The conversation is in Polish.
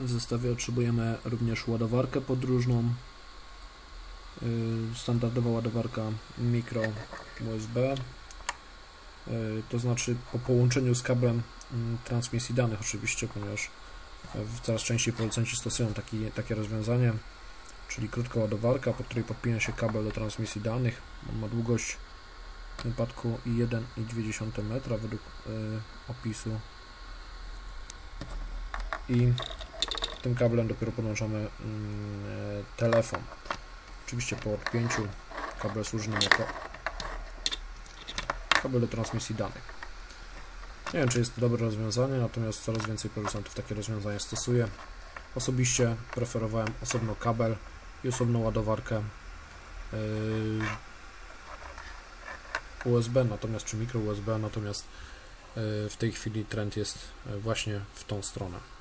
W zestawie otrzymujemy również ładowarkę podróżną. Yy, Standardowa ładowarka mikro USB. Yy, To znaczy po połączeniu z kablem mm, transmisji danych oczywiście, ponieważ e, coraz częściej producenci stosują taki, takie rozwiązanie, czyli krótka ładowarka, po której podpina się kabel do transmisji danych. On ma długość w wypadku 1,2 metra według y, opisu i tym kablem dopiero podłączamy mm, e, telefon. Oczywiście po odpięciu kabel służy nam jako kabel do transmisji danych. Nie wiem, czy jest to dobre rozwiązanie, natomiast coraz więcej producentów takie rozwiązanie stosuje. Osobiście preferowałem osobno kabel i osobną ładowarkę yy, USB, natomiast czy mikro USB, natomiast yy, w tej chwili trend jest właśnie w tą stronę.